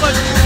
much.